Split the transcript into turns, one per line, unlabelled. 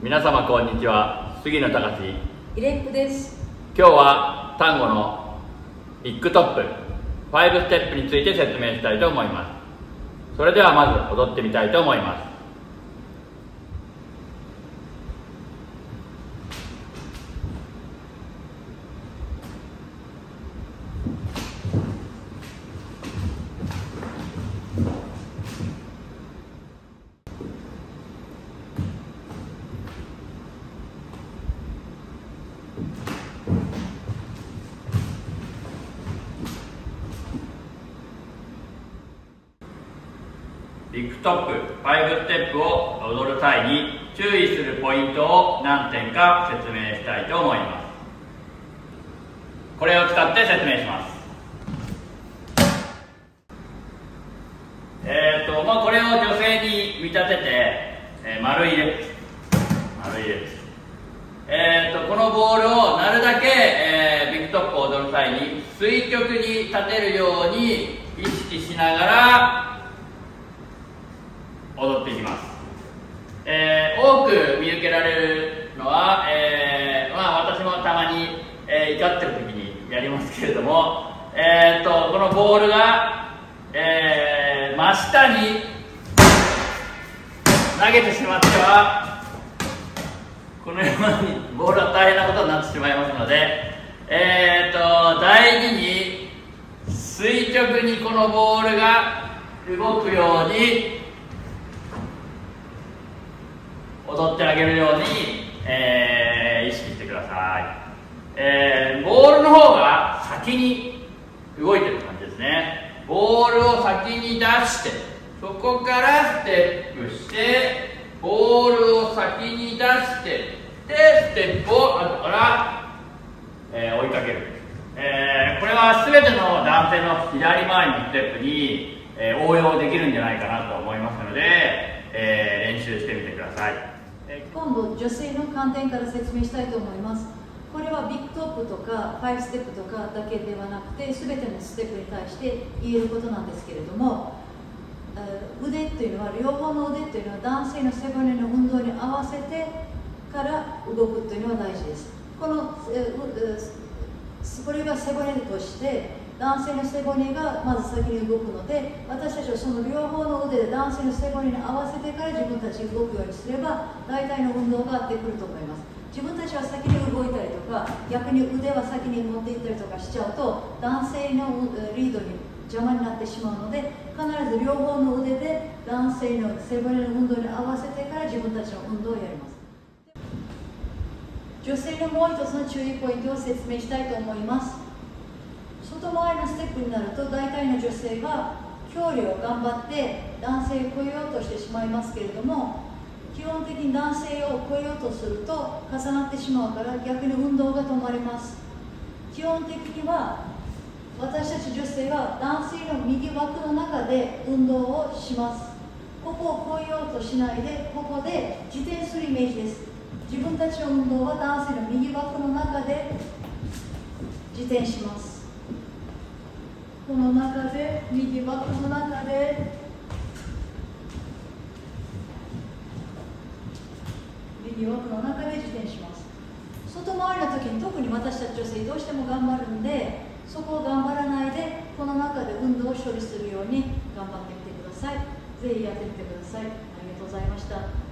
皆様こんにちは。杉野隆
イレップです。
今日は単語のビッグトップ。5ステップについて説明したいと思います。それではまず踊ってみたいと思いますビッグトップ5ステップを踊る際に注意するポイントを何点か説明したいと思います。これを使って説明します。えっ、ー、とまあこれを女性に見立てて、えー、丸入れ丸入れですえーと、このボールをなるだけ、えー、ビッグトップを踊る際に垂直に立てるように意識しながら踊っていきます、えー、多く見受けられるのは、えー、まあ、私もたまに、えー、怒ってる時にやりますけれども、えーと、このボールが、え真下に投げてしまってはこのようにボールは大変なことになってしまいますので、えーと大事に垂直にこのボールが動くように踊ってあげるように、えー、意識してください、えー、ボールの方が先に動いてる感じですね。ボールを先に出してそこからステップしてボールを先に出してでステップを後から、えー、追いかける、えー、これは全ての男性の左回りのステップに、えー、応用できるんじゃないかなと思いますので、え練習してみてください。
今度女性の観点から説明したいと思います。これはビッグトップとか5ステップとかだけではなくて全てのステップに対して言えることなんですけれども腕というのは両方の腕というのは男性の背骨の運動に合わせてから動くというのは大事です。このこれが背骨として男性の背骨がまず先に動くので私たちはその両方の腕で男性の背骨に合わせてから自分たちが動くようにすれば大体の運動が合ってくると思います。自分たちは先に動いたりとか逆に腕は先に持っていったりとかしちゃうと男性のリードに邪魔になってしまうので必ず両方の腕で男性の背骨の運動に合わせてから自分たちの運動をやります。女性のもう一つの注意ポイントを説明したいと思います。外回りのステップになると大体の女性は距離を頑張って男性を超えようとしてしまいますけれども基本的に男性を超えようとすると重なってしまうから逆に運動が止まります。基本的には私たち女性は男性の右枠の中で運動をします。ここを超えようとしないでここで自転するイメージです。自分たちの運動は男性の右枠の中で自転します。この中で右バッの中で。右枠の中で自転します。外回りの時に特に私たち女性どうしても頑張るんでそこを頑張らないでこの中で運動を処理するように頑張ってみてください。ぜひやってみてください。ありがとうございました。